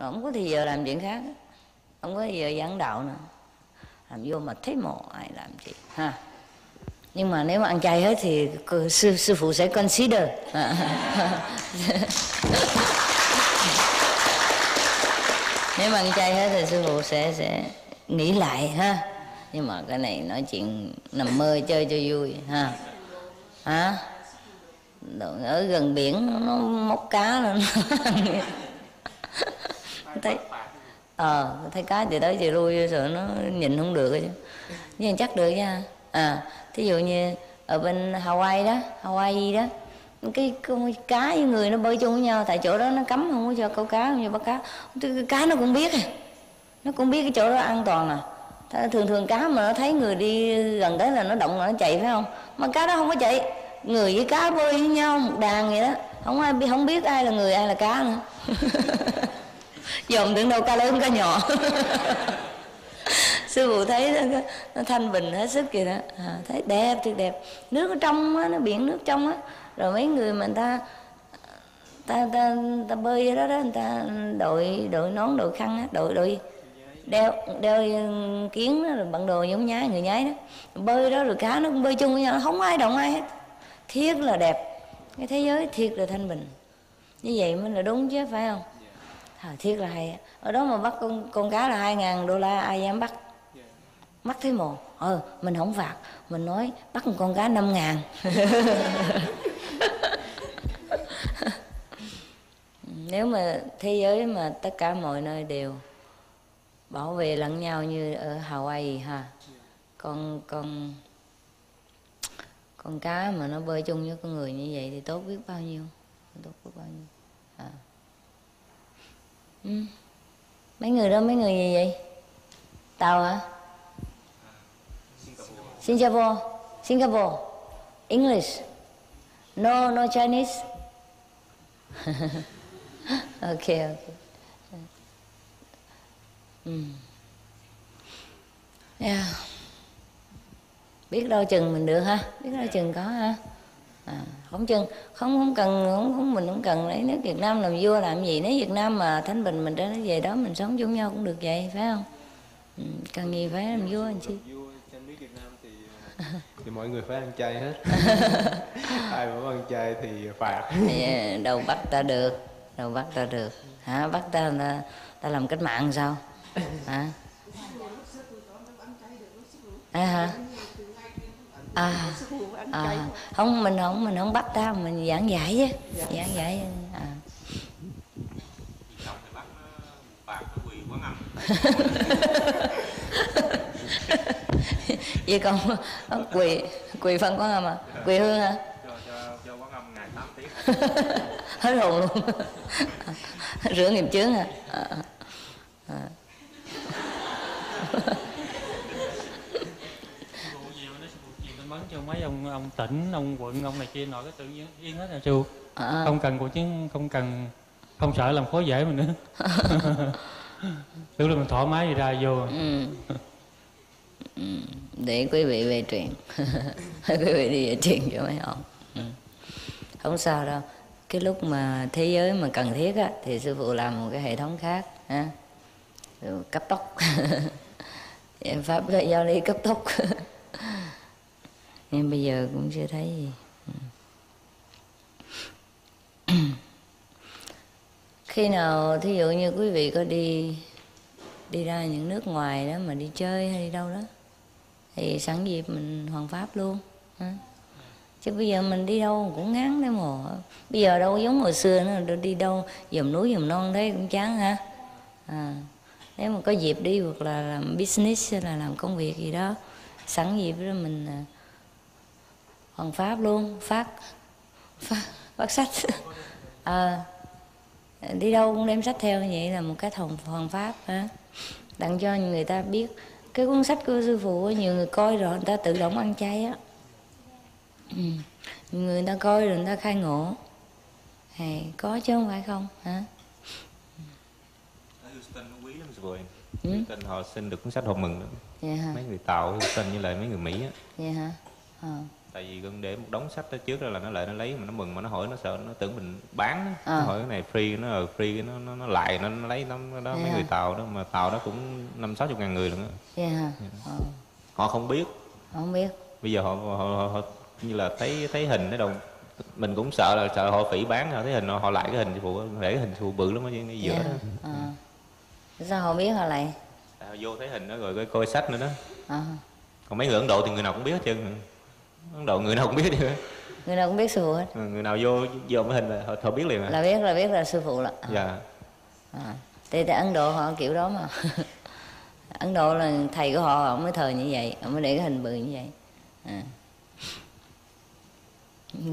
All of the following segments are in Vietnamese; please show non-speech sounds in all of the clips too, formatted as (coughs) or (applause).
không có thì giờ làm chuyện khác không có giờ giảng đạo nữa làm vô mà thấy mồ, ai làm gì, ha. Nhưng mà nếu mà ăn chay hết thì sư sư phụ sẽ consider. (laughs) Nếu mà ăn chay hết thì sư phụ sẽ sẽ nghĩ lại, ha. Nhưng mà cái này nói chuyện nằm mơ chơi cho vui, ha. Hả? Ở gần biển nó móc cá lên. (laughs) thấy ờ thấy cá thì tới thì lui rồi nó nhìn không được chứ. Nhưng chắc được nha. À thí dụ như ở bên Hawaii đó Hawaii đó, cái con cá với người nó bơi chung với nhau, tại chỗ đó nó cấm không có cho câu cá, không cho bắt cá. Cái cá nó cũng biết à. Nó cũng biết cái chỗ đó an toàn à. Thường thường cá mà nó thấy người đi gần tới là nó động là nó chạy, phải không? Mà cá đó không có chạy. Người với cá bơi với nhau, một đàn vậy đó. Không ai không biết ai là người, ai là cá nữa. (laughs) dòm tưởng đâu cá lớn cá nhỏ. (laughs) Sư phụ thấy nó, nó thanh bình hết sức kìa đó. À, thấy đẹp tuyệt đẹp. Nước ở trong á nó biển nước trong á. Rồi mấy người mà người ta ta ta, ta bơi ở đó đó người ta đội đội nón đội khăn á đội đội đeo đeo kiến đó, rồi bận đồ giống nhái người nhái đó. Bơi đó rồi cá nó cũng bơi chung với nhau không ai động ai hết. Thiết là đẹp. Cái thế giới thiệt là thanh bình. Như vậy mới là đúng chứ phải không Ờ, à, thiết là hay ở đó mà bắt con con cá là hai ngàn đô la ai dám bắt? Mắt thế mồ ờ mình không phạt. Mình nói bắt một con cá năm ngàn. (laughs) Nếu mà thế giới mà tất cả mọi nơi đều bảo vệ lẫn nhau như ở Hawaii ha con con con cá mà nó bơi chung với con người như vậy thì tốt biết bao nhiêu? Tốt biết bao nhiêu ừ. mấy người đó, mấy người gì vậy? Tàu hả? Singapore. Singapore. English. No no Chinese. (laughs) Ok ok. Ừ. yeah biết đâu chừng mình được ha. Biết đâu chừng có ha à, không chừng không không cần không, không mình không cần lấy nước Việt Nam làm vua làm gì. Nếu Việt Nam mà thanh bình mình trở về đó mình sống chung nhau cũng được vậy phải không? Ừ, cần gì phải làm vua anh chi? Thì mọi người phải ăn chay hết. (laughs) Ai mà ăn chay thì phạt. Yeah, đâu bắt ta được đâu bắt ta được. Hả? Bắt ta ta, ta làm cách mạng sao? Hả? À, hả à, à không mình không mình không bắt ta mình giảng dạy chứ giảng dạy à. (laughs) Vậy con quỳ quỳ phân quán âm à? Quỳ hương hả cho, quán âm ngày 8 tiếng hết hồn luôn. Rửa nghiệp chướng à, à. à. bắn cho mấy ông ông tỉnh ông quận ông này kia nọ cái tự nhiên yên hết rồi sư à. không cần của chứng không cần không sợ làm khó dễ mình nữa. (laughs) Tức là mình thoải mái gì ra vô. Ừ. ừ. để quý vị về truyền. (laughs) Quý vị đi về truyền cho mấy ông. Ừ. không sao đâu. Cái lúc mà thế giới mà cần thiết á thì sư phụ làm một cái hệ thống khác ha. Cấp tốc. (laughs) Pháp giao lý cấp tốc nên bây giờ cũng chưa thấy gì. (coughs) Khi nào thí dụ như quý vị có đi đi ra những nước ngoài đó mà đi chơi hay đi đâu đó thì sẵn dịp mình hoàn pháp luôn. Ha? chứ bây giờ mình đi đâu cũng ngán đấy mà bây giờ đâu giống hồi xưa nữa đi đâu dầm núi dầm non thấy cũng chán ha à, nếu mà có dịp đi hoặc là làm business hay là làm công việc gì đó sẵn dịp đó mình à, à, hoàn pháp luôn phát phát, phát sách à, đi đâu cũng đem sách theo như vậy là một cái thòng hoàn pháp ha tặng cho người ta biết cái cuốn sách của sư phụ nhiều người coi rồi người ta tự động ăn chay á ừ. người ta coi rồi người ta khai ngộ hay có chứ không phải không hả quý lắm sư ừ? Houston họ xin được cuốn sách họ mừng đó. Dạ hả? mấy người tạo tên như lại mấy người Mỹ á vậy hả à. Tại vì gần để một đống sách đó trước đó là nó lại nó lấy mà nó mừng mà nó hỏi nó sợ nó tưởng mình bán. À. nó hỏi cái này free nó ở free nó nó, nó lại nó, nó lấy nó đó yeah. mấy người tàu đó mà tàu đó cũng năm sáu chục ngàn người luôn á yeah. yeah. Ờ. họ không biết không biết bây giờ họ, họ, họ, họ như là thấy thấy hình nó đâu mình cũng sợ là sợ họ phỉ bán họ thấy hình họ lại cái hình phụ để cái hình phụ bự lắm ở giữa yeah. đó à. sao họ biết họ lại à, vô thấy hình đó rồi coi, coi sách nữa đó à. còn mấy người ấn độ thì người nào cũng biết hết trơn ấn độ người nào cũng biết chứ người nào cũng biết sư phụ hết ừ, người nào vô vô cái hình là họ, họ biết liền à. là biết là biết là sư phụ là dạ à. thì tại ấn độ họ kiểu đó mà (laughs) ấn độ là thầy của họ họ mới thờ như vậy họ mới để cái hình bự như vậy à.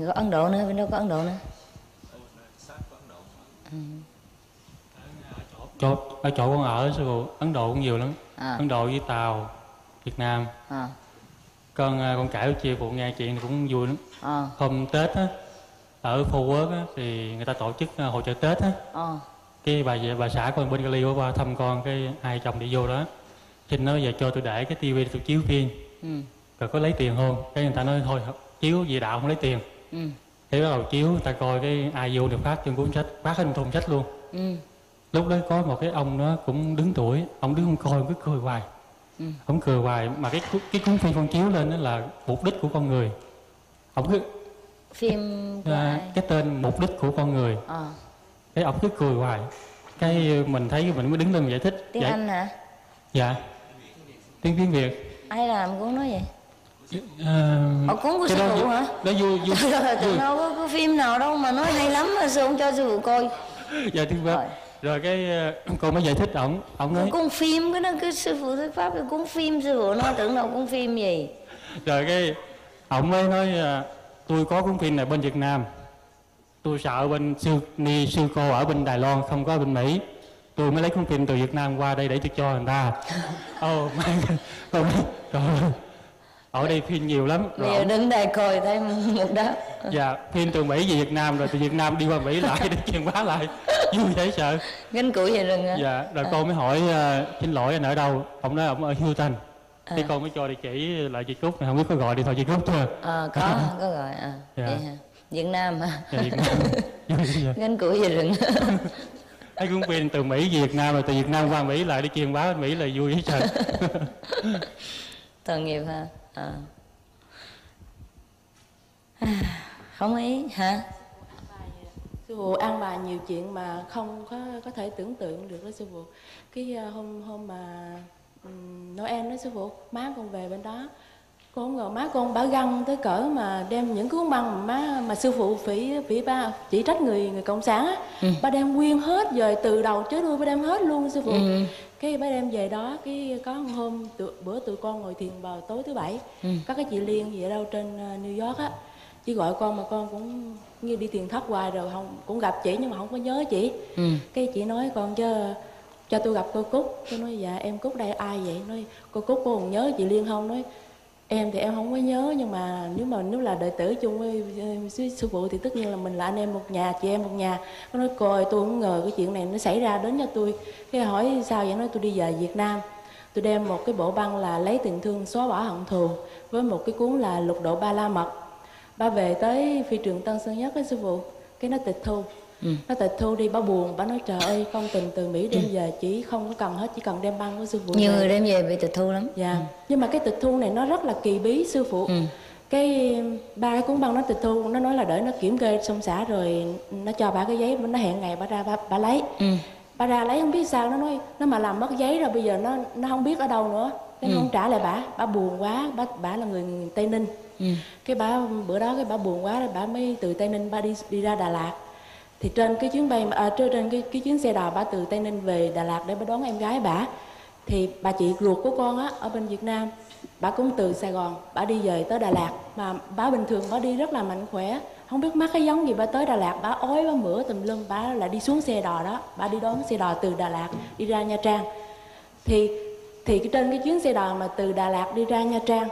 có ấn độ nữa bên đâu có ấn độ nữa ừ. chỗ ở chỗ con ở sư phụ ấn độ cũng nhiều lắm à. ấn độ với tàu việt nam à. Con à, con kể chia phụ nghe chuyện thì cũng vui lắm à. hôm tết á ở quốc á, thì người ta tổ chức à, hội chợ tết á à. cái bà bà xã con bên cali qua thăm con cái hai chồng đi vô đó xin nói giờ cho tôi để cái tivi tôi chiếu phim ừ. rồi có lấy tiền không cái người ta nói thôi chiếu về đạo không lấy tiền ừ. thế bắt đầu chiếu người ta coi cái ai vô được phát trên cuốn sách phát hết thùng sách luôn ừ. lúc đó có một cái ông đó cũng đứng tuổi ông đứng không coi cứ cười hoài ừ. ông cười hoài mà cái cái cuốn phim con chiếu lên đó là mục đích của con người ông cứ phim à, cái tên mục đích của con người à. cái ông cứ cười hoài cái mình thấy mình mới đứng lên giải thích tiếng giải... anh hả dạ tiếng tiếng việt ai làm cuốn nói vậy Ở cuốn của sư phụ hả? Đó vui vui. Tưởng đâu có, có phim nào đâu mà nói hay lắm mà sư không cho sư phụ coi. Dạ thưa pháp. Rồi cái ờ, cô mới giải thích ổng, ổng nói cuốn phim cái nó cứ sư phụ thuyết pháp cái cuốn phim sư phụ nó tưởng đâu cuốn phim gì. Rồi cái ổng mới nói ờ, tôi có cuốn phim này bên Việt Nam. Tôi sợ bên sư ni sư cô ở bên Đài Loan không có bên Mỹ. Tôi mới lấy cuốn phim từ Việt Nam qua đây để tôi cho người ta. Ồ (laughs) oh, rồi ở đây phim nhiều lắm rồi giờ đứng đây coi thấy một đó dạ phim từ mỹ về việt nam rồi từ việt nam đi qua mỹ lại để truyền bá lại. Vui dễ sợ. Gánh củi về rừng dạ rồi à. cô mới hỏi uh, xin lỗi anh ở đâu? Ông nói ông ở houston. À. thì con mới cho địa chỉ lại chị cúc không biết có gọi điện thoại chị cúc chưa? À, có có gọi à. Dạ. vậy hả? Việt nam hả? Dạ, việt nam. Gánh củi về rừng thấy cũng phim từ mỹ về việt nam rồi từ việt nam qua mỹ lại đi truyền bá mỹ là vui hết trời tội nghiệp ha à. không ý hả? Sư phụ ăn bài nhiều chuyện mà không có có thể tưởng tượng được đó sư phụ. Cái uh, hôm hôm mà um, Noel đó sư phụ má con về bên đó. Con không ngờ má con bả găng tới cỡ mà đem những cuốn băng mà má mà sư phụ phỉ phỉ ba chỉ trách người người cộng sản á. Ừ. ba đem nguyên hết rồi từ đầu tới đuôi ba đem hết luôn sư phụ. Ừ cái ba đem về đó cái có một hôm tụ, bữa tụi con ngồi thiền vào tối thứ bảy. Ừ. có cái chị liên gì ở đâu trên uh, New York á chị gọi con mà con cũng như đi tiền thất hoài rồi không cũng gặp chị nhưng mà không có nhớ chị. Ừ. cái chị nói con chứ cho tôi gặp cô cúc. Tôi nói dạ em cúc đây ai vậy? Nói cô cúc cô còn nhớ chị liên không? Nói em thì em không có nhớ nhưng mà nếu mà nếu là đệ tử chung với sư, sư phụ thì tất nhiên là mình là anh em một nhà chị em một nhà. Có nói coi tôi không ngờ cái chuyện này nó xảy ra đến cho tôi. Cái hỏi sao vậy? Nói tôi đi về việt nam. Tôi đem một cái bộ băng là lấy tình thương xóa bỏ hận thù với một cái cuốn là lục độ ba la mật. Ba về tới phi trường tân sơn nhất cái sư phụ. Cái nó tịch thu ừ. nó tịch thu đi bà buồn bà nói trời ơi con tình từ mỹ đem ừ. về chỉ không có cần hết chỉ cần đem băng của sư phụ nhiều người đem về bị tịch thu lắm dạ ừ. nhưng mà cái tịch thu này nó rất là kỳ bí sư phụ ừ. cái ba cái cuốn băng nó tịch thu nó nói là đợi nó kiểm kê xong xã rồi nó cho bà cái giấy nó hẹn ngày bà ra bà, bà lấy ừ. bà ra lấy không biết sao nó nói nó mà làm mất giấy rồi bây giờ nó nó không biết ở đâu nữa cái ừ. không trả lại bà bà buồn quá bà bà là người tây ninh ừ. cái bà bữa đó cái bà buồn quá rồi bà mới từ tây ninh bà đi đi ra đà lạt thì trên cái chuyến bay à, trên cái, cái chuyến xe đò bà từ tây ninh về đà lạt để bà đón em gái bà thì bà chị ruột của con á ở bên việt nam bà cũng từ sài gòn bà đi về tới đà lạt. Mà bà bình thường bà đi rất là mạnh khỏe không biết mắc cái giống gì bà tới đà lạt bà ói bà mửa tùm lum bà là đi xuống xe đò đó bà đi đón xe đò từ đà lạt đi ra nha trang. Thì thì cái trên cái chuyến xe đò mà từ đà lạt đi ra nha trang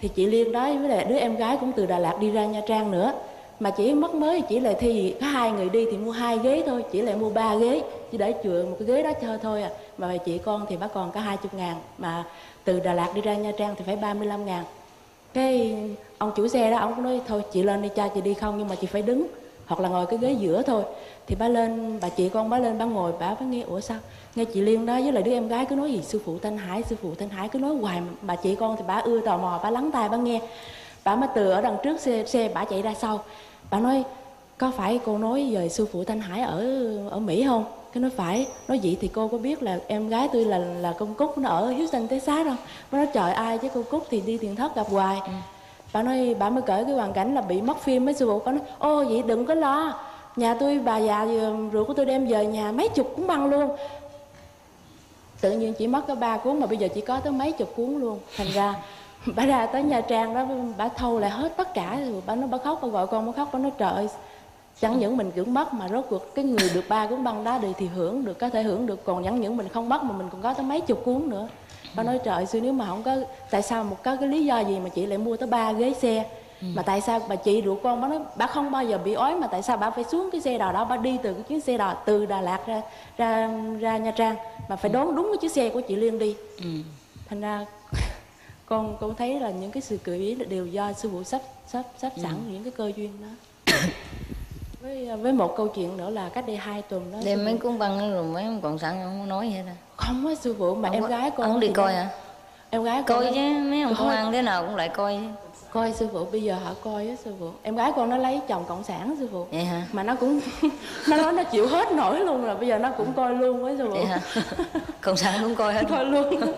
thì chị liên đó với lại đứa em gái cũng từ đà lạt đi ra nha trang nữa mà chỉ mất mới chỉ là thi, có hai người đi thì mua hai ghế thôi, chỉ lại mua ba ghế, chỉ để chừa một cái ghế đó cho thôi à. Mà bà chị con thì bác còn có hai chục ngàn, mà từ Đà Lạt đi ra Nha Trang thì phải 35 ngàn. Cái ông chủ xe đó, ông cũng nói, thôi, chị lên đi cha chị đi không, nhưng mà chị phải đứng, hoặc là ngồi cái ghế giữa thôi. Thì bà lên, bà chị con bà lên, bà ngồi, bà mới nghe, ủa sao? Nghe chị liên đó với lại đứa em gái cứ nói, gì sư phụ thanh hải, sư phụ thanh hải, cứ nói hoài. Bà chị con thì bà ưa tò mò, bà lắng tai, bà nghe. Bà mới từ ở đằng trước xe xe bà chạy ra sau bà nói có phải cô nói về sư phụ thanh hải ở ở mỹ không? Cái nói phải. Nói vậy thì cô có biết là em gái tôi là là công cúc nó ở houston texas không? Nó nói trời ai chứ cô cúc thì đi tiền thất gặp hoài. Ừ. bà nói bà mới kể cái hoàn cảnh là bị mất phim với sư phụ. Bà nói ô vậy đừng có lo. Nhà tôi bà già rượu của tôi đem về nhà mấy chục cũng băng luôn. Tự nhiên chỉ mất có ba cuốn mà bây giờ chỉ có tới mấy chục cuốn luôn. Thành ra (laughs) bà ra tới nhà trang đó bà thâu lại hết tất cả. Rồi bà nói bà khóc bà gọi con bà khóc. Bà nói trời chẳng những mình cưỡng mất mà rốt cuộc cái người được ba cuốn băng đó đi thì hưởng được có thể hưởng được. Còn chẳng những mình không mất mà mình còn có tới mấy chục cuốn nữa. Bà nói trời xưa nếu mà không có tại sao một có cái lý do gì mà chị lại mua tới ba ghế xe? Ừ. mà tại sao bà chị rượu con bà nói bà không bao giờ bị ói mà tại sao bà phải xuống cái xe đò đó bà đi từ cái chuyến xe đò từ đà lạt ra ra ra nha trang mà phải ừ. đón đúng cái chiếc xe của chị liên đi. Ừ. thành ra con con thấy là những cái sự cử ý đều do sư phụ sắp sắp sắp sẵn ừ. những cái cơ duyên đó. Với với một câu chuyện nữa là cách đây hai tuần đó đem mấy cuốn băng rồi mấy còn sẵn không nói gì hết à không á sư phụ mà không em có, gái con không đi coi à em gái coi chứ mấy ông công an thế nào cũng lại coi coi sư phụ bây giờ họ coi á sư phụ. Em gái con nó lấy chồng cộng sản sư phụ. Vậy hả? Mà nó cũng (laughs) nó nói nó chịu hết nổi luôn rồi bây giờ nó cũng coi luôn với sư phụ. Vậy hả? Cộng sản cũng coi hết. Coi luôn. (laughs)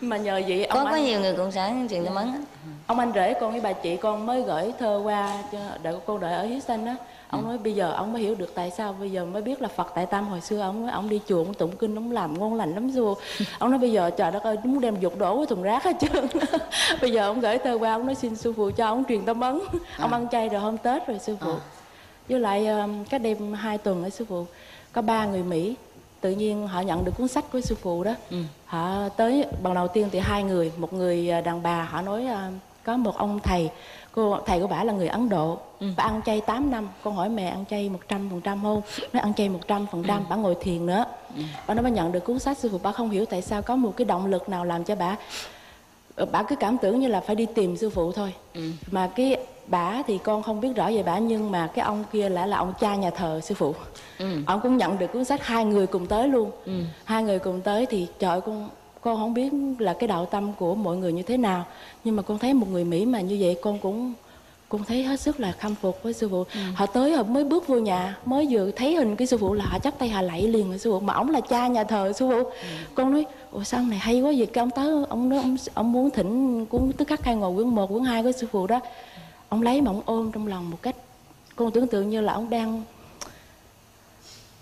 Mà nhờ vậy ông có anh... có nhiều người cộng sản chuyện tâm ấn ông anh rể con với bà chị con mới gửi thơ qua cho đợi cô đợi ở Houston đó ông ừ. nói bây giờ ông mới hiểu được tại sao bây giờ mới biết là Phật Tại Tam hồi xưa ông nói ông đi chùa ông tụng kinh ông làm ngon lành lắm vua (laughs) ông nói bây giờ trời đất ơi muốn đem dục đổ cái thùng rác hết trơn (laughs) bây giờ ông gửi thơ qua ông nói xin sư phụ cho ông truyền tâm ấn à. ông ăn chay rồi hôm Tết rồi sư phụ à. với lại cách đây hai tuần ở sư phụ có ba người Mỹ tự nhiên họ nhận được cuốn sách của sư phụ đó ừ. họ tới bằng đầu tiên thì hai người một người à, đàn bà họ nói uh, có một ông thầy cô thầy của bà là người ấn độ ừ. bà ăn chay 8 năm con hỏi mẹ ăn chay một trăm phần trăm không nó ăn chay một trăm phần trăm ừ. bà ngồi thiền nữa ừ. bà nói bà nhận được cuốn sách sư phụ bà không hiểu tại sao có một cái động lực nào làm cho bà ờ, bà cứ cảm tưởng như là phải đi tìm sư phụ thôi ừ. mà cái bà thì con không biết rõ về bà nhưng mà cái ông kia lại là ông cha nhà thờ sư phụ ừ. ông cũng nhận được cuốn sách hai người cùng tới luôn ừ. hai người cùng tới thì trời con con không biết là cái đạo tâm của mọi người như thế nào nhưng mà con thấy một người mỹ mà như vậy con cũng con thấy hết sức là khâm phục với sư phụ. Ừ. họ tới họ mới bước vô nhà mới vừa thấy hình cái sư phụ là họ chắp tay họ lạy liền với sư phụ mà ông là cha nhà thờ sư phụ. Ừ. con nói ủa sao này hay quá vậy? Cái ông tới ông nói ông, ông muốn thỉnh cuốn tức khắc khai ngồi quyển một quyển hai của sư phụ đó. Ông lấy mà ông ôm trong lòng một cách con tưởng tượng như là ông đang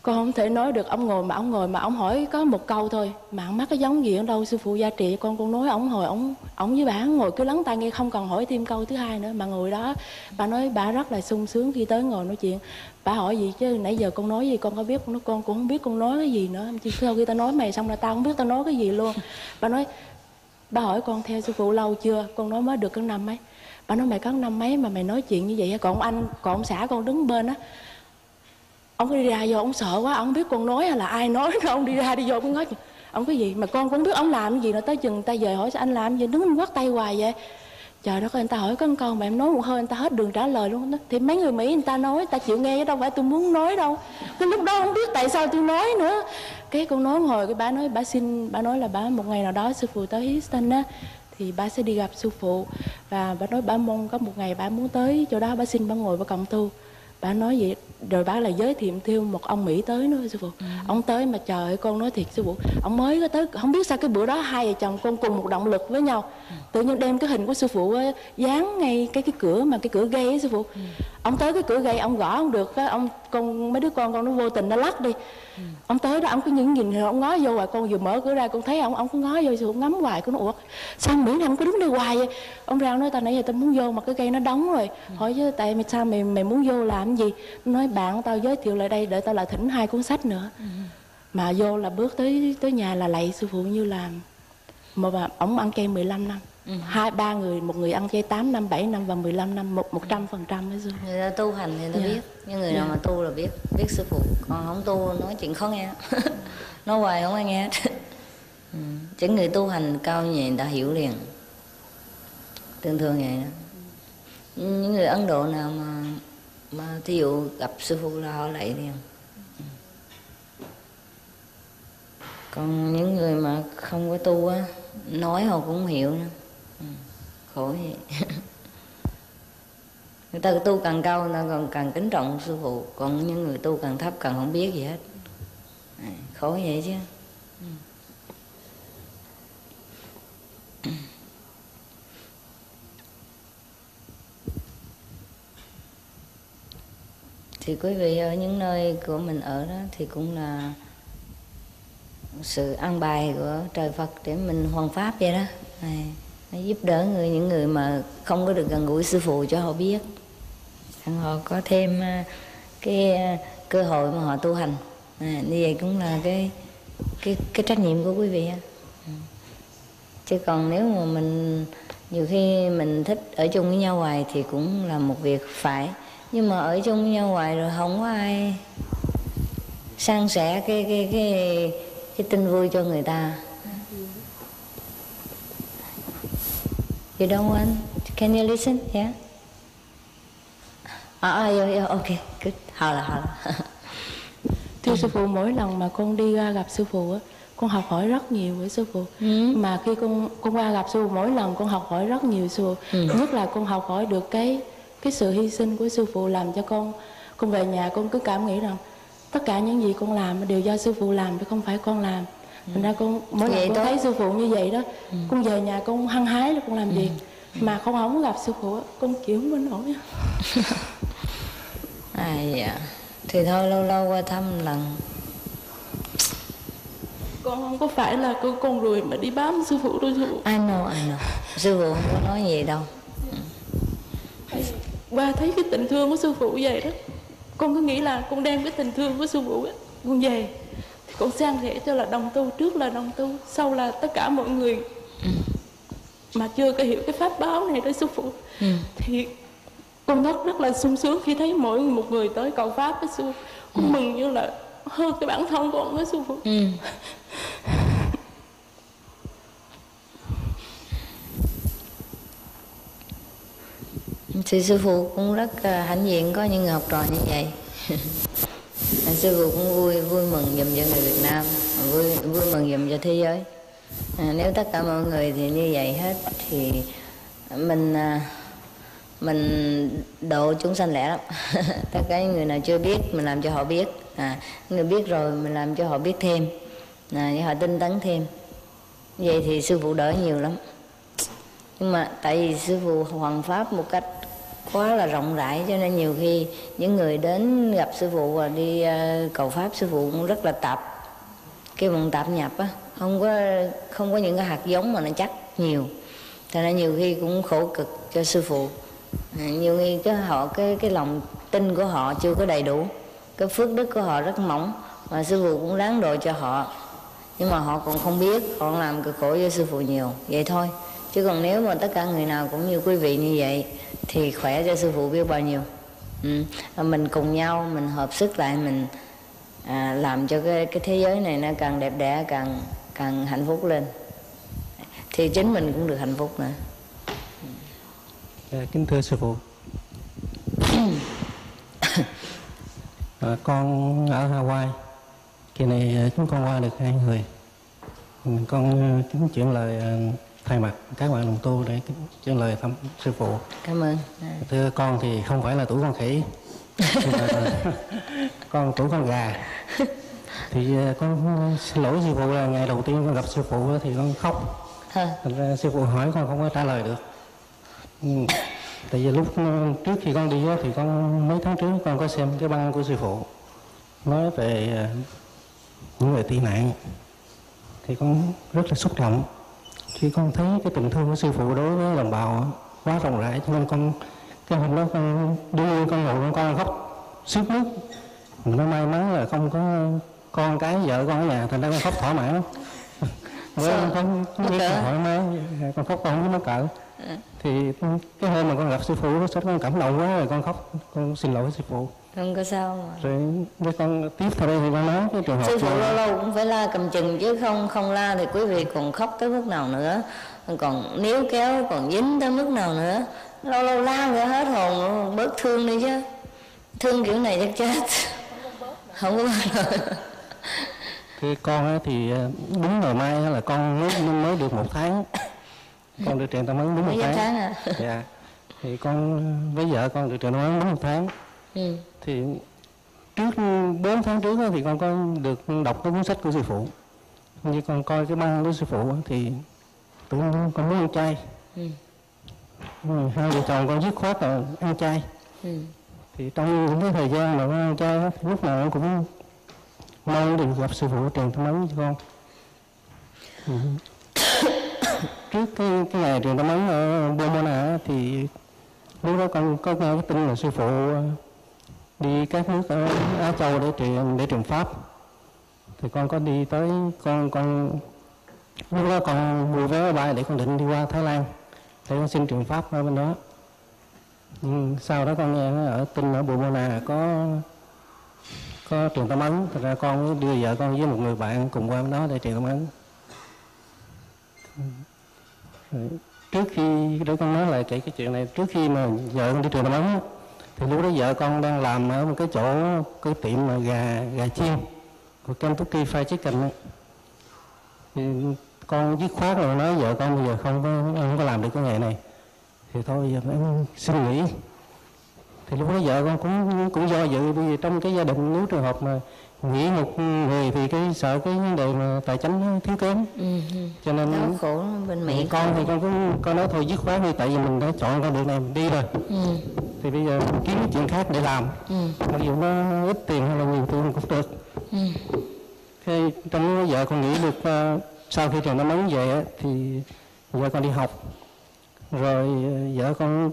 con không thể nói được ông ngồi mà ông ngồi mà ông hỏi có một câu thôi. Mà ông mắc cái giống gì ở đâu, sư phụ gia trị con con nói ông hồi ông ông với bà ngồi cứ lắng tai nghe, không cần hỏi thêm câu thứ hai nữa. Mà ngồi đó, bà nói bà rất là sung sướng khi tới ngồi nói chuyện. Bà hỏi gì chứ, nãy giờ con nói gì con có biết, con nói con cũng không biết con nói cái gì nữa. Chứ sau khi tao nói mày xong là tao không biết tao nói cái gì luôn. Bà nói, bà hỏi con theo sư phụ lâu chưa? Con nói mới được có năm mấy bà nói, mày có năm mấy mà mày nói chuyện như vậy còn anh, còn ông xã con đứng bên á ông đi ra vô, ông sợ quá, ông biết con nói hay là ai nói. Nữa (laughs) ông đi ra đi vô con nói, ông cái gì? Mà con cũng biết ông làm cái gì nữa, tới chừng ta về hỏi sao anh làm gì? Đứng anh quát tay hoài vậy. Trời đất ơi anh ta hỏi có con câu mà em nói một hơi anh ta hết đường trả lời luôn. Đó thì mấy người mỹ người ta nói ta chịu nghe chứ đâu phải tôi muốn nói đâu. Cái lúc đó không biết tại sao tôi nói nữa. Cái con nói hồi, cái bà nói, bà xin, bà nói là bà một ngày nào đó sư phụ tới Houston á, thì bà sẽ đi gặp sư phụ. Và bà nói bà mong có một ngày bà muốn tới chỗ đó, bà xin bà ngồi vào cộng tu. Bà nói vậy rồi bác là giới thiệu thêm một ông mỹ tới nữa sư phụ ừ. ông tới mà trời ơi con nói thiệt sư phụ ông mới có tới không biết sao cái bữa đó hai vợ chồng con cùng một động lực với nhau ừ. tự nhiên đem cái hình của sư phụ dán ngay cái cái cửa mà cái cửa gây ấy sư phụ ừ ông tới cái cửa gây ông gõ không được ông con mấy đứa con con nó vô tình nó lắc đi ừ. ông tới đó ông cứ những nhìn ông ngó vô hoài con vừa mở cửa ra con thấy ông ông cứ ngó vô sư ngắm hoài con nói ủa sao mỹ này ông cứ đứng đây hoài vậy ông ra nói tao nãy giờ tao muốn vô mà cái cây nó đóng rồi ừ. hỏi chứ tại sao mày mày muốn vô làm gì nói bạn tao giới thiệu lại đây để tao lại thỉnh hai cuốn sách nữa ừ. mà vô là bước tới tới nhà là lạy sư phụ như là mà bà, ông ăn cây 15 năm hai ba người một người ăn chay 8 năm 7 năm và 15 năm một một trăm phần trăm người ta tu hành thì ta yeah. Dạ. biết nhưng người nào yeah. Dạ. mà tu là biết biết sư phụ còn không tu nói chuyện khó nghe (laughs) nói hoài không ai nghe (laughs) ừ. chỉ người tu hành cao như vậy người ta hiểu liền thường thường vậy đó những người ấn độ nào mà mà thí dụ gặp sư phụ là họ lạy liền còn những người mà không có tu á nói họ cũng hiểu nữa ừ. Ừ, khổ vậy. (laughs) Người ta tu càng cao người ta còn càng kính trọng sư phụ. Còn những người tu càng thấp càng không biết gì hết. À, khổ vậy chứ. Ừ. Thì quý vị ở những nơi của mình ở đó thì cũng là sự an bài của trời Phật để mình hoàn pháp vậy đó. Này, giúp đỡ người những người mà không có được gần gũi sư phụ cho họ biết. Họ có thêm à, cái à, cơ hội mà họ tu hành. À, như vậy cũng là cái cái cái trách nhiệm của quý vị ừ. chứ còn nếu mà mình nhiều khi mình thích ở chung với nhau hoài thì cũng là một việc phải. Nhưng mà ở chung với nhau hoài rồi không có ai san sẻ cái cái cái cái tin vui cho người ta. Ừ you don't want can you listen? Yeah? À, à yeah, yeah, okay good. Hào là hào là. (laughs) Thưa sư phụ mỗi lần mà con đi ra gặp sư phụ á con học hỏi rất nhiều với sư phụ. Ừ. mà khi con con qua gặp sư phụ mỗi lần con học hỏi rất nhiều sư phụ. Ừ. nhất là con học hỏi được cái cái sự hy sinh của sư phụ làm cho con. Con về nhà con cứ cảm nghĩ rằng tất cả những gì con làm đều do sư phụ làm chứ không phải con làm. Thành ra con mỗi lần con thấy sư phụ như vậy đó. Ừ. con về nhà con hăng hái là con làm ừ. việc. Ừ. mà không không gặp sư phụ con chịu không bên nổi à dạ (laughs) thì thôi lâu lâu qua thăm lần. Con không có phải là con con ruồi mà đi bám sư phụ đâu sư phụ. Ai know ai know. Sư phụ không có nói gì đâu. Qua thấy cái tình thương của sư phụ vậy đó. Con cứ nghĩ là con đem cái tình thương của sư phụ ấy, con về con sang thể cho là đồng tu trước là đồng tu sau là tất cả mọi người ừ. mà chưa có hiểu cái pháp báo này đó sư phụ ừ. thì con rất rất là sung sướng khi thấy mỗi một người tới cầu pháp với sư con ừ. mừng như là hơn cái bản thân con với sư phụ ừ. thì sư phụ cũng rất uh, hãnh diện có những người học trò như vậy (laughs) sư phụ cũng vui vui mừng dùm cho người Việt Nam vui vui mừng dùm cho thế giới. À, nếu tất cả mọi người thì như vậy hết thì mình à, mình độ chúng sanh lẻ lắm. (laughs) Tất cả những người nào chưa biết mình làm cho họ biết. À, người biết rồi mình làm cho họ biết thêm. À, để họ tinh tấn thêm. Vậy thì sư phụ đỡ nhiều lắm. Nhưng mà tại vì sư phụ hoàn pháp một cách quá là rộng rãi cho nên nhiều khi những người đến gặp sư phụ và đi ờ, cầu pháp sư phụ cũng rất là tạp cái bằng tạp nhập á không có không có những cái hạt giống mà nó chắc nhiều. Cho nên nhiều khi cũng khổ cực cho sư phụ. À, nhiều khi cái họ cái cái lòng tin của họ chưa có đầy đủ cái phước đức của họ rất mỏng mà sư phụ cũng ráng độ cho họ. Nhưng mà họ còn không biết họ làm cực khổ cho sư phụ nhiều vậy thôi. Chứ còn nếu mà tất cả người nào cũng như quý vị như vậy thì khỏe cho sư phụ biết bao nhiêu. Ừ. mình cùng nhau mình hợp sức lại mình à, làm cho cái cái thế giới này nó càng đẹp đẽ càng càng hạnh phúc lên. Thì chính mình cũng được hạnh phúc nữa à, kính thưa sư phụ. À, (coughs) con ở Hawaii. Kỳ này à, chúng con qua được hai người. Con kính chuyển lời thay mặt các bạn đồng tu để chuyển lời thăm sư phụ. Cảm ơn. Thưa con thì không phải là tuổi con khỉ. (laughs) Con tuổi con gà. Thì ờ, con xin lỗi sư phụ là ngày đầu tiên con gặp sư phụ thì con khóc. Thành ra sư phụ hỏi con không có trả lời được. Ừ. tại vì lúc ờ, trước khi con đi thì con mấy tháng trước con có xem cái băng của sư phụ. Nói về ờ, những người tị nạn. Thì con rất là xúc động khi con thấy cái tình thương của sư phụ đối với đồng bào quá rộng rãi cho nên con cái hôm đó con đưa con ngồi con con khóc xước nước nó may mắn là không có con cái vợ con ở nhà thành ra con khóc thỏa mãn (laughs) với con không biết thoải mái con khóc con không biết nó cỡ. Ừ. thì cái hôm mà con gặp sư phụ rất con cảm động quá rồi con khóc con xin lỗi sư phụ không có sao mà. Rồi với con tiếp theo đây thì con nói cái trường hợp sư phụ lâu lâu cũng phải la cầm chừng chứ không không la thì quý vị còn khóc tới mức nào nữa. Còn níu kéo còn dính tới mức nào nữa. Lâu lâu la rồi hết hồn bớt thương đi chứ. Thương kiểu này chắc chết. Không có bao cái con á thì ờ, đúng ngày mai là con mới mới được một tháng. Con được truyền tâm ấn đúng một tháng, tháng à? dạ. Thì con với vợ con được truyền tâm ấn đúng một tháng. Ừ. thì trước 4 tháng trước thì con có được đọc cái cuốn sách của sư phụ như con coi cái băng của sư phụ thì tự con muốn ăn chay ừ. ừ. hai vợ chồng con dứt khoát là ăn chay ừ. thì trong những cái thời gian mà con ăn chay lúc nào cũng mong được gặp sư phụ truyền tâm ấn cho con ừ. (coughs) trước cái, cái ngày truyền tâm ấn ở Bomona thì lúc đó con có nghe cái tin là sư phụ đi các nước ở Á Châu để truyền để truyền pháp. Thì con có đi tới, con con, lúc đó con mua vé máy bay để con định đi qua Thái Lan. Để con xin truyền pháp ở bên đó. Nhưng sau đó con nghe ở tin ở Bồ Bomona có có truyền tâm ấn. Thật ra con đưa vợ con với một người bạn cùng qua đó để truyền tâm ấn. Trước khi, để con nói lại kể cái chuyện này, trước khi mà vợ con đi truyền tâm ấn thì lúc đó vợ con đang làm ở một cái chỗ, cái tiệm mà gà gà chiên của Kentucky Fried Chicken ấy. thì con dứt khoát rồi nói vợ con bây giờ không có không có làm được cái nghề này thì thôi giờ phải xin nghỉ thì lúc đó vợ con cũng cũng do dự, bởi vì trong cái gia đình nếu trường hợp mà nghĩ một người thì cái sợ cái vấn đề mà tài chính thiếu kém ừ, ừ. cho nên khổ bên mẹ con thì con cũng con nói thôi dứt khoát đi tại vì mình đã chọn con đường này mình đi rồi ừ. thì bây giờ kiếm cái chuyện khác để làm ừ. mặc dù nó ít tiền hay là nhiều tiền cũng được ừ. Thế trong vợ con nghĩ được uh, sau khi trường nó ấn về thì vợ con đi học rồi uh, vợ con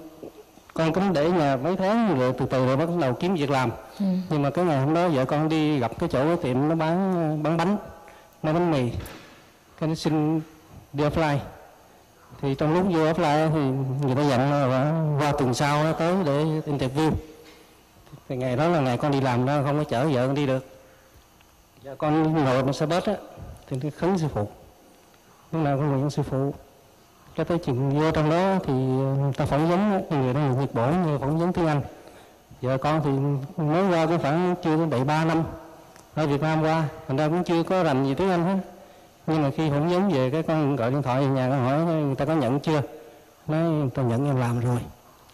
con cũng để nhà mấy tháng rồi từ từ rồi bắt đầu kiếm việc làm. Ừ. nhưng mà cái ngày hôm đó vợ con đi gặp cái chỗ cái tiệm nó bán bán bánh bán bánh mì. Cái nó xin đi offline. Thì trong lúc vô offline thì người ta dặn là qua tuần sau nó tới để interview. Thì ngày đó là ngày con đi làm đó không có chở vợ con đi được. Vợ con ngồi trên xe bus á thì nó khấn sư phụ. Lúc nào cũng nguyện sư phụ cho tới chuyện vô trong đó thì ờ, ta phỏng vấn người đó người Nhật Bản, người phỏng vấn tiếng Anh. Vợ con thì mới qua cái khoảng chưa đến bảy, ba năm. Ở Việt Nam qua, thành ra cũng chưa có rành gì tiếng Anh hết. Nhưng mà khi phỏng vấn về, cái con gọi điện thoại về nhà, con hỏi, người ta có nhận chưa? Nói tôi nhận, em làm rồi.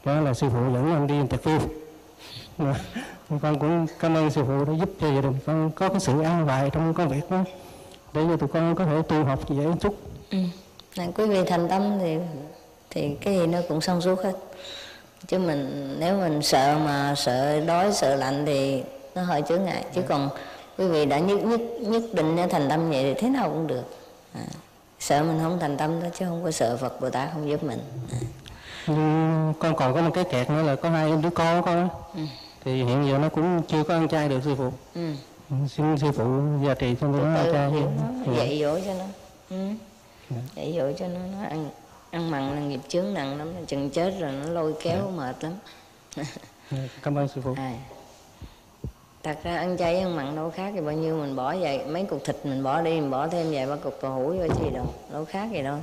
Đó là sư phụ dẫn em đi tập phiêu (laughs) con cũng cảm ơn sư phụ đã giúp cho gia đình con có cái sự an bài trong công việc đó, để cho tụi con có thể tu học dễ chút ừ là quý vị thành tâm thì thì cái gì nó cũng xong suốt hết. Chứ mình nếu mình sợ mà sợ đói sợ lạnh thì nó hơi chướng ngại. Chứ còn quý vị đã nhất nhất nhất định thành tâm vậy thì thế nào cũng được. À, sợ mình không thành tâm đó chứ không có sợ phật bồ tát không giúp mình. À. con còn có một cái kẹt nữa là có hai đứa con con. Đó. Ừ. thì hiện giờ nó cũng chưa có ăn chay được sư phụ. Ừ. xin sư phụ gia trì cho nó ăn chay. dạy dỗ cho nó. Ừ để dụ cho nó nó ăn ăn mặn là nghiệp chướng nặng lắm chừng chết rồi nó lôi kéo yeah. Dạ. mệt lắm. Dạ, cảm ơn sư phụ. À. thật ra ăn chay ăn mặn đâu khác thì bao nhiêu mình bỏ vậy mấy cục thịt mình bỏ đi mình bỏ thêm vài ba cục tàu hũ vô gì đâu đâu khác gì đâu.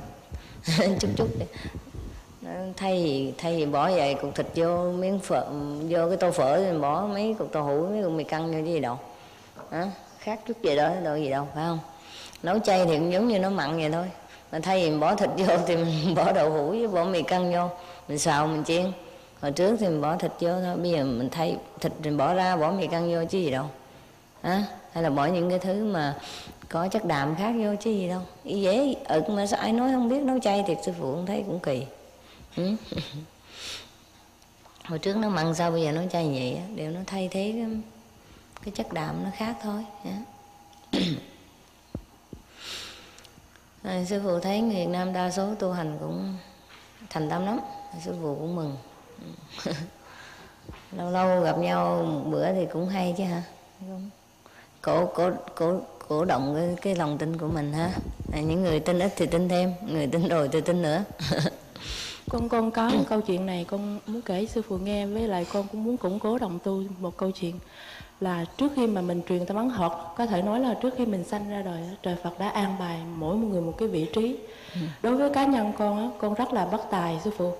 (laughs) Chút chút đi. Thay vì thay vì bỏ vài cục thịt vô miếng phở vô cái tô phở thì bỏ mấy cục tàu hũ mấy cục mì căng vô chứ gì đâu. À, khác chút gì đó đâu gì đâu phải không? Nấu chay thì cũng giống như nó mặn vậy thôi mà thay vì mình bỏ thịt vô thì mình (laughs) bỏ đậu hũ với bỏ mì căng vô mình xào mình chiên. Hồi trước thì mình bỏ thịt vô thôi bây giờ mình thay thịt mình bỏ ra bỏ mì căng vô chứ gì đâu. À, hay là bỏ những cái thứ mà có chất đạm khác vô chứ gì đâu. Y dễ ực mà sao ai nói không biết nấu chay thì sư phụ cũng thấy cũng kỳ. Ừ. (laughs) hồi trước nó mặn sao bây giờ nấu chay vậy đều nó thay thế cái, cái chất đạm nó khác thôi (clears throat) à, sư phụ thấy người Việt Nam đa số tu hành cũng thành tâm lắm. Sư phụ cũng mừng. (laughs) Lâu lâu gặp nhau một bữa thì cũng hay chứ hả? Cổ cổ cổ cổ động cái, cái lòng tin của mình ha. À, những người tin ít thì tin thêm người tin rồi thì tin nữa. (laughs) Con con có một câu chuyện này con muốn kể sư phụ nghe với lại con cũng muốn củng cố đồng tu một câu chuyện là trước khi mà mình truyền tâm ấn học có thể nói là trước khi mình sanh ra đời trời Phật đã an bài mỗi một người một cái vị trí. Ừ. đối với cá nhân con con rất là bất tài sư phụ.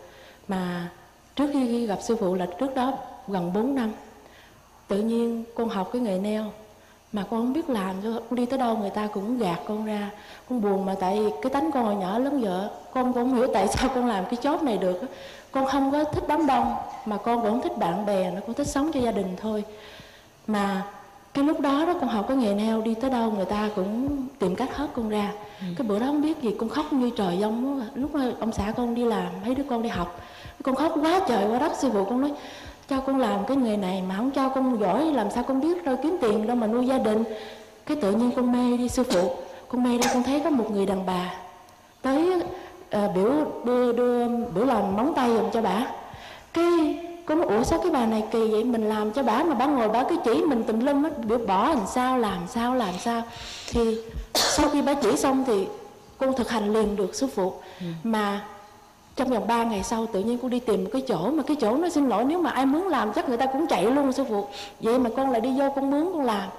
Mà trước khi gặp sư phụ là trước đó gần 4 năm tự nhiên con học cái nghề neo mà con không biết làm con đi tới đâu người ta cũng gạt con ra. Con buồn mà tại cái tánh con hồi nhỏ lớn vợ con cũng không hiểu tại sao con làm cái chốt này được con không có thích đám đông mà con cũng thích bạn bè nó cũng thích sống cho gia đình thôi mà cái lúc đó đó con học cái nghề neo đi tới đâu người ta cũng tìm cách hất con ra. Ừ. cái bữa đó không biết gì con khóc như trời dông lúc mà ông xã con đi làm mấy đứa con đi học con khóc quá trời quá đất sư phụ con nói cho con làm cái nghề này mà không cho con giỏi làm sao con biết đâu kiếm tiền đâu mà nuôi gia đình. Cái tự nhiên con mê đi sư phụ. Con mê đi con thấy có một người đàn bà tới uh, biểu đưa đưa biểu làm móng tay dùm cho bà. Cái con nói ủa sao cái bà này kỳ vậy? Mình làm cho bà mà bà ngồi bà cứ chỉ mình tùm lum á biểu bỏ làm sao làm sao làm sao? Thì sau khi bà chỉ xong thì con thực hành liền được sư phụ. Ừ. mà trong vòng 3 ngày sau tự nhiên con đi tìm một cái chỗ mà cái chỗ nó xin lỗi nếu mà ai muốn làm chắc người ta cũng chạy luôn sư phụ. Vậy mà con lại đi vô con mướn con làm.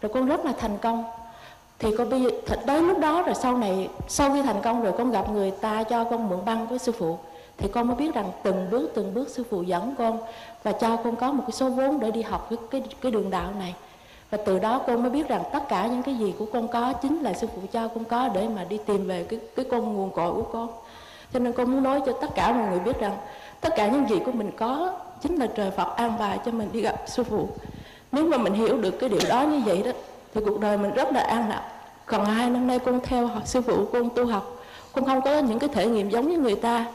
Rồi con rất là thành công. Thì con bây giờ thật tới lúc đó rồi sau này sau khi thành công rồi con gặp người ta cho con mượn băng với sư phụ thì con mới biết rằng từng bước từng bước sư phụ dẫn con và cho con có một cái số vốn để đi học cái cái, cái đường đạo này. Và từ đó con mới biết rằng tất cả những cái gì của con có chính là sư phụ cho con có để mà đi tìm về cái cái con nguồn cội của con. Cho nên con muốn nói cho tất cả mọi người biết rằng tất cả những gì của mình có chính là trời Phật an bài cho mình đi gặp sư phụ. Nếu mà mình hiểu được cái điều đó như vậy đó thì cuộc đời mình rất là an lạc. Còn hai năm nay con theo sư phụ con tu học con không có những cái thể nghiệm giống như người ta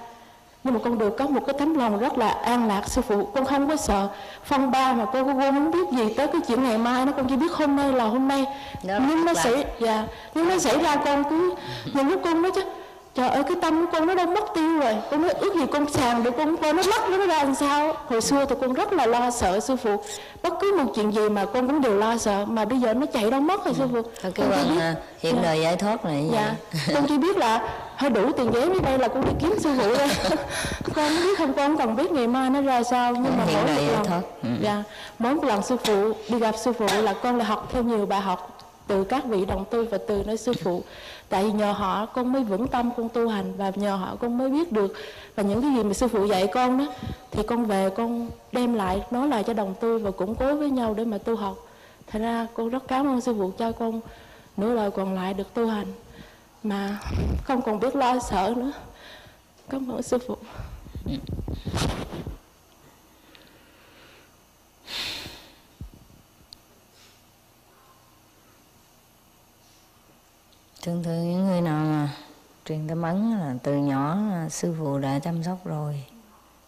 nhưng mà con được có một cái tấm lòng rất là an lạc sư phụ. Con không có sợ phong ba mà con con không biết gì tới cái chuyện ngày mai nó con chỉ biết hôm nay là hôm nay. Đó nhưng nó xảy dạ. Nhưng nó xảy ra con cứ (laughs) những lúc con nói chứ trời ơi cái tâm của con nó đâu mất tiêu rồi. Con nói ước gì con sàng được con con nó mất nó ra làm sao? Hồi xưa thì con rất là lo sợ sư phụ. Bất cứ một chuyện gì mà con cũng đều lo sợ. Mà bây giờ nó chạy đâu mất rồi sư phụ. Con kêu bằng biết, hiện dạ. đời giải thoát này dạ. Con chỉ biết là hơi đủ tiền vé với đây là con đi kiếm sư phụ rồi (laughs) con không biết không con cần biết ngày mai nó ra sao nhưng mà mỗi một lần thoát. Ừ. dạ. Mỗi một lần sư phụ đi gặp sư phụ là con là học theo nhiều bài học từ các vị đồng tu và từ nơi sư phụ tại vì nhờ họ con mới vững tâm, con tu hành và nhờ họ con mới biết được và những cái gì mà sư phụ dạy con đó, thì con về con đem lại, nói lại cho đồng tu và củng cố với nhau để mà tu học. Thành ra con rất cảm ơn sư phụ cho con nửa lời còn lại được tu hành. Mà không còn biết lo sợ nữa. Cảm ơn sư phụ. Ừ. thường thường những người nào mà truyền tâm ấn là từ nhỏ là sư phụ đã chăm sóc rồi.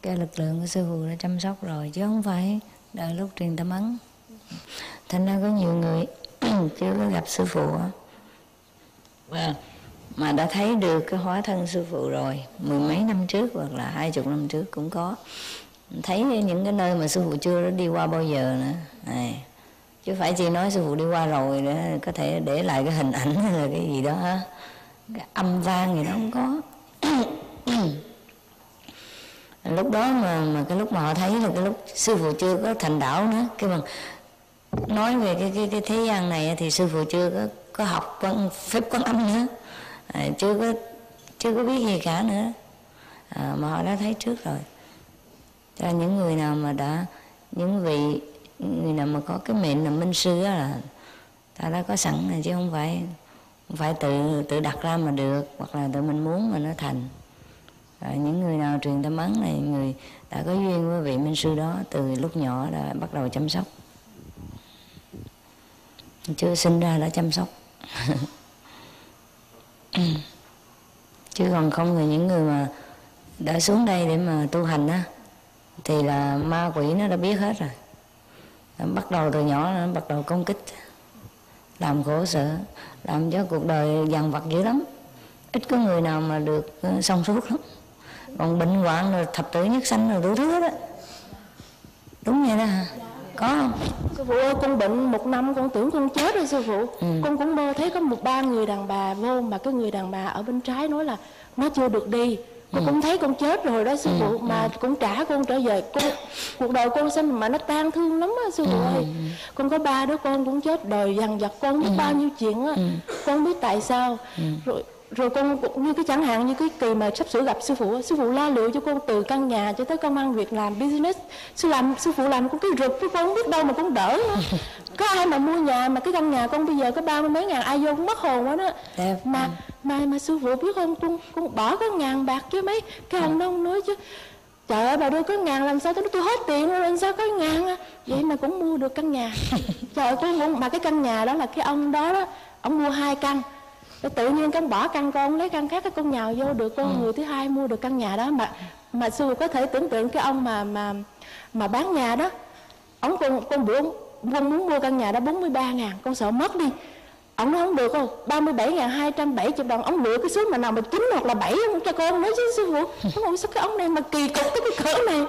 Cái lực lượng của sư phụ đã chăm sóc rồi, chứ không phải đợi lúc truyền tâm ấn. Thành ra có nhiều người (clears throat) chưa có gặp sư phụ và mà đã thấy được cái hóa thân sư phụ rồi, mười mấy năm trước hoặc là hai chục năm trước cũng có. Thấy những cái nơi mà sư phụ chưa đi qua bao giờ nữa. Này chứ phải chỉ nói sư phụ đi qua rồi để có thể để lại cái hình ảnh hay là cái gì đó. Cái âm vang gì đó không có. (coughs) Lúc đó mà mà cái lúc mà họ thấy là cái lúc sư phụ chưa có thành đạo nữa cái mà nói về cái cái cái thế gian này thì sư phụ chưa có có học quan phép quan âm nữa. À, chưa có chưa có biết gì cả nữa. À, mà họ đã thấy trước rồi. Cho những người nào mà đã những vị người nào mà có cái mệnh là minh sư đó là ta đã có sẵn rồi chứ không phải không phải tự tự đặt ra mà được, hoặc là tự mình muốn mà nó thành. Rồi những người nào truyền tâm ấn này, người đã có duyên với vị minh sư đó từ lúc nhỏ đã bắt đầu chăm sóc. Chưa sinh ra đã chăm sóc. (laughs) Chứ còn không thì những người mà đã xuống đây để mà tu hành á, thì là ma quỷ nó đã biết hết rồi bắt đầu từ nhỏ nó bắt đầu công kích làm khổ sở làm cho cuộc đời dằn vặt dữ lắm. Ít có người nào mà được ờ, xong suốt lắm. Còn bệnh hoạn rồi thập tử nhất sanh rồi đủ thứ đó đúng vậy đó hả? Có không? Sư phụ ơi con bệnh một năm con tưởng con chết rồi sư phụ. Ừ. con cũng mơ thấy có một ba người đàn bà vô mà cái người đàn bà ở bên trái nói là nó chưa được đi ừ. cũng thấy con chết rồi đó sư phụ ừ. mà ừ. cũng trả con trở về con cuộc đời con sao mà nó tan thương lắm á sư phụ ừ. ơi con có ba đứa con cũng chết đời dằn vặt con biết ừ. bao nhiêu chuyện á ừ. con biết tại sao ừ. rồi rồi con như cái chẳng hạn như cái kỳ mà sắp sửa gặp sư phụ sư phụ lo liệu cho con từ căn nhà cho tới công ăn việc làm business sư làm sư phụ làm con cái rụt với con không biết đâu mà con đỡ nữa. (laughs) có ai mà mua nhà mà cái căn nhà con bây giờ có ba mươi mấy ngàn ai vô cũng mất hồn quá đó. Đẹp. mà mà mà sư phụ biết không? Con con bỏ có ngàn bạc chứ mấy. Cái ông đó nói chứ. Trời ơi bà đưa có ngàn làm sao tôi tôi hết tiền rồi làm sao có ngàn à? vậy mà cũng mua được căn nhà. (laughs) Trời con mà cái căn nhà đó là cái ông đó đó ông mua hai căn. Tự nhiên con bỏ căn con lấy căn khác cái con nhào vô được. Con ừ. người thứ hai mua được căn nhà đó. Mà mà sư có thể tưởng tượng cái ông mà mà mà bán nhà đó. Ông con con bữa con muốn mua căn nhà đó 43 ngàn, con sợ mất đi. Ông nói không được không? 37 ngàn 270 đồng, ông lựa cái số mà nào mà chín hoặc là bảy cho con nói chứ, sư phụ. Không sao cái ông này mà kỳ cục tới cái cỡ này?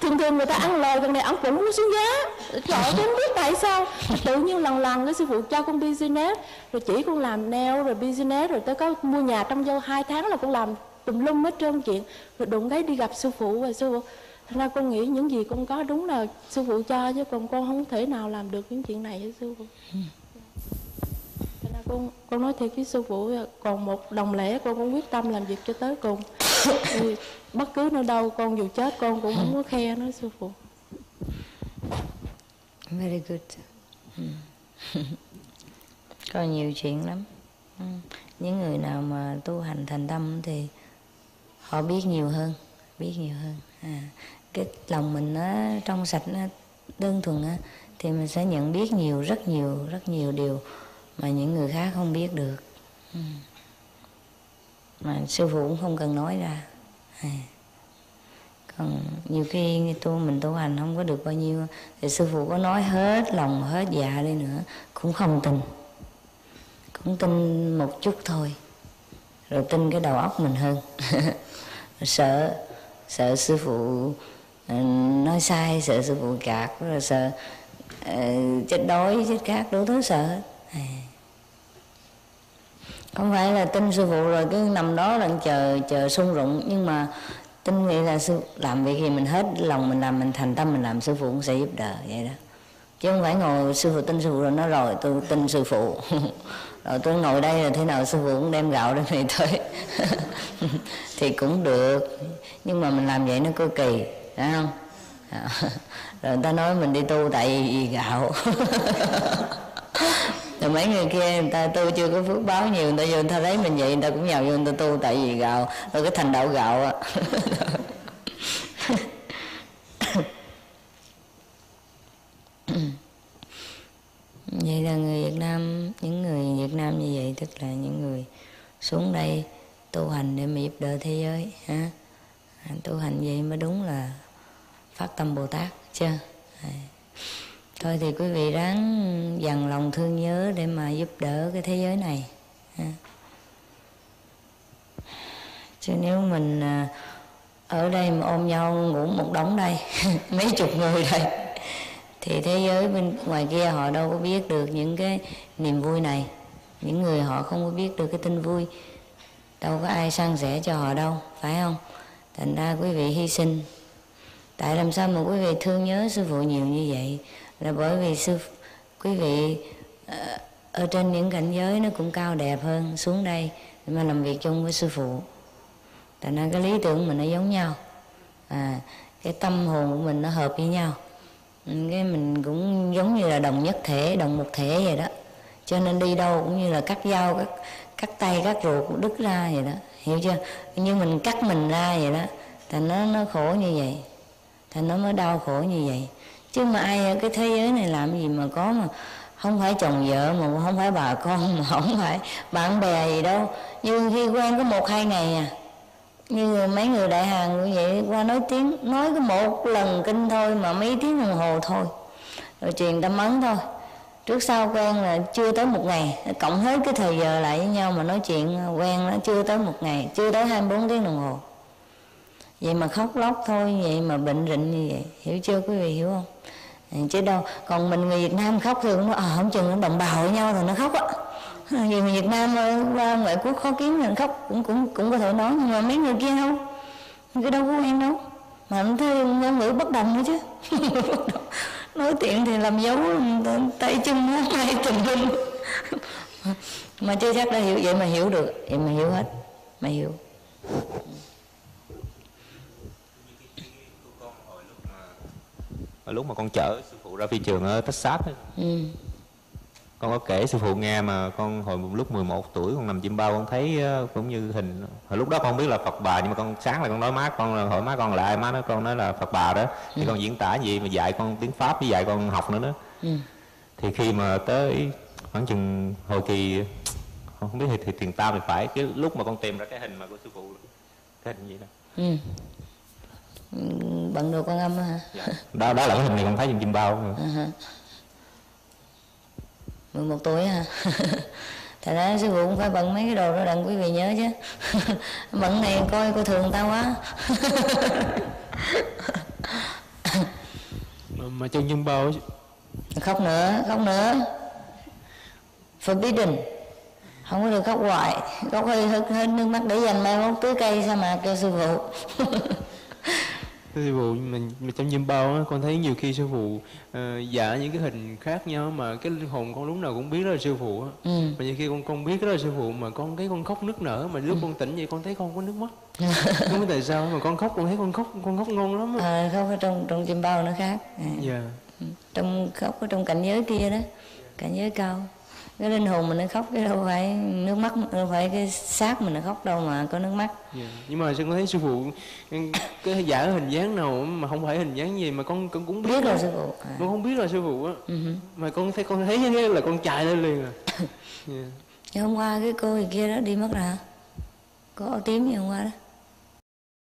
Thường thường người ta ăn lời gần này ông cũng muốn xuống giá. Trời không biết tại sao. Tự nhiên lần lần cái sư phụ cho con business, rồi chỉ con làm nail, rồi business, rồi tới có mua nhà trong vô hai tháng là con làm tùm lum hết trơn chuyện. Rồi đụng cái đi gặp sư phụ và sư phụ thành ra con nghĩ những gì con có đúng là sư phụ cho chứ còn con không thể nào làm được những chuyện này hết sư phụ. Con con nói thiệt với sư phụ còn một đồng lẻ con cũng quyết tâm làm việc cho tới cùng. (coughs) Bất cứ nơi đâu con dù chết con cũng không có khe nói sư phụ. Very good. (laughs) Có nhiều chuyện lắm. Những người nào mà tu hành thành tâm thì họ biết nhiều hơn biết nhiều hơn à, cái lòng mình nó trong sạch nó đơn thuần á thì mình sẽ nhận biết nhiều rất nhiều rất nhiều điều mà những người khác không biết được ừ. mà sư phụ cũng không cần nói ra à. còn nhiều khi tu mình tu hành không có được bao nhiêu thì sư phụ có nói hết lòng hết dạ đi nữa cũng không tin cũng tin một chút thôi rồi tin cái đầu óc mình hơn (laughs) sợ sợ sư phụ ờ, nói sai, sợ sư phụ gạt, rồi sợ ờ, chết đói, chết khát, đủ thứ sợ hết. À. Không phải là tin sư phụ rồi, cứ nằm đó là chờ chờ sung rụng, nhưng mà tin nghĩ là sư, làm việc gì mình hết lòng mình làm, mình thành tâm mình làm, sư phụ cũng sẽ giúp đỡ, vậy đó. Chứ không phải ngồi sư phụ tin sư phụ rồi nó rồi, tôi tin sư phụ. (laughs) rồi tôi ngồi đây là thế nào, sư phụ cũng đem gạo đến này (laughs) thôi thì cũng được, nhưng mà mình làm vậy nó cực kỳ, phải không? Ờ, (laughs) rồi người ta nói mình đi tu tại vì gạo. (laughs) Rồi mấy người kia người ta tu chưa có phước báo nhiều, người ta vô người ta thấy mình vậy, người ta cũng nhào vô người ta tu tại vì gạo, rồi cái thành đạo gạo á. Vậy là người Việt Nam, những người Việt Nam như vậy, tức là những người xuống đây tu hành để mà giúp đỡ thế giới, ha? À, tu hành vậy mới đúng là phát tâm Bồ Tát chưa à. thôi thì quý vị ráng dằn lòng thương nhớ để mà giúp đỡ cái thế giới này chứ nếu mình à, ở đây mà ôm nhau ngủ một đống đây, (laughs) mấy chục người đây thì thế giới bên ngoài kia họ đâu có biết được những cái niềm vui này. Những người họ không có biết được cái tin vui. Đâu có ai san sẻ cho họ đâu phải không? Thành ra quý vị hy sinh. Tại làm sao mà quý vị thương nhớ sư phụ nhiều như vậy? Là bởi vì sư quý vị ờ, ở trên những cảnh giới nó cũng cao đẹp hơn xuống đây mà làm việc chung với sư phụ. Thành ra cái lý tưởng mình nó giống nhau. À, cái tâm hồn của mình nó hợp với nhau cái mình cũng giống như là đồng nhất thể, đồng một thể vậy đó. Cho nên đi đâu cũng như là cắt dao, cắt cắt tay, cắt ruột đứt ra vậy đó. Hiểu chưa? Như mình cắt mình ra vậy đó thành nó nó khổ như vậy. Thành nó mới đau khổ như vậy. Chứ mà ai ở cái thế giới này làm gì mà có mà không phải chồng vợ, mà không phải bà con, mà không phải bạn bè gì đâu. Nhưng khi quen có một hai ngày à như mấy người đại hàng như vậy qua nói tiếng nói có một lần kinh thôi mà mấy tiếng đồng hồ thôi. Rồi truyền tâm ấn thôi. Trước sau quen là chưa tới một ngày. Cộng hết cái thời giờ lại với nhau mà nói chuyện quen nó chưa tới một ngày chưa tới 24 tiếng đồng hồ. Vậy mà khóc lóc thôi vậy mà bệnh rịnh như vậy. Hiểu chưa quý vị hiểu không? Chứ đâu còn mình người Việt Nam khóc thì cũng nói à, không chừng nó đồng bào với nhau rồi nó khóc á người Việt Nam qua ngoại quốc khó kiếm thì khóc cũng cũng cũng có thể nói nhưng mà mấy người kia không cái đâu có quen đâu? Mà anh thấy ngôn ngữ bất đồng nữa chứ. (laughs) Nói chuyện thì làm dấu tay chân nó tay tùm lum. (laughs) Mà chưa chắc đã hiểu vậy mà hiểu được vậy mà hiểu hết mà hiểu. Lúc mà con chở sư phụ ra phi trường ở Texas ấy. Ừ. con có kể sư phụ nghe mà con hồi một lúc 11 tuổi con nằm chim bao con thấy ờ, cũng như hình hồi lúc đó con biết là Phật bà nhưng mà con sáng là con nói má con hỏi má con lại má nói con nói là Phật bà đó. Thì ừ. con diễn tả gì mà dạy con tiếng Pháp với dạy con học nữa đó. Ừ. thì khi mà tới khoảng chừng hồi kỳ không biết thì, thì tiền tao thì phải cái lúc mà con tìm ra cái hình mà của sư phụ cái hình gì đó. Ừ. Bận đồ con âm hả? Dạ. đó đó là cái hình này con thấy trong chim bao. À, 11 tuổi hả thật ra sư phụ cũng phải bận mấy cái đồ đó đặng quý vị nhớ chứ. (laughs) Bận này coi coi thường tao quá. (laughs) Mà, mà trong chim bao khóc nữa khóc nữa. Forbidden. Không có được khóc hoài. Khóc hơi hơi nước mắt để dành mai mốt tưới cây sao mà kêu sư phụ (laughs) sư phụ mình, mình trong dâm bao á con thấy nhiều khi sư phụ uh, giả những cái hình khác nhau mà cái linh hồn con lúc nào cũng biết đó là sư phụ á ừ. mà nhiều khi con con biết đó là sư phụ mà con thấy con khóc nức nở mà lúc ừ. con tỉnh vậy con thấy con có nước mắt (laughs) không biết tại sao mà con khóc con thấy con khóc con khóc ngon lắm á à, khóc ở trong trong chim bao nó khác à. yeah. Dạ. Ừ. trong khóc ở trong cảnh giới kia đó cảnh giới cao cái linh hồn mình nó khóc cái đâu phải nước mắt đâu phải cái xác mình nó khóc đâu mà có nước mắt yeah. Dạ. nhưng mà sao con thấy sư phụ cái giả hình dáng nào mà không phải hình dáng gì mà con con cũng biết, biết là sư phụ à. con không biết là sư phụ á uh-huh. mà con thấy con thấy là con chạy lên liền à (laughs) yeah. hôm qua cái cô kia đó đi mất rồi hả có áo tím gì hôm qua đó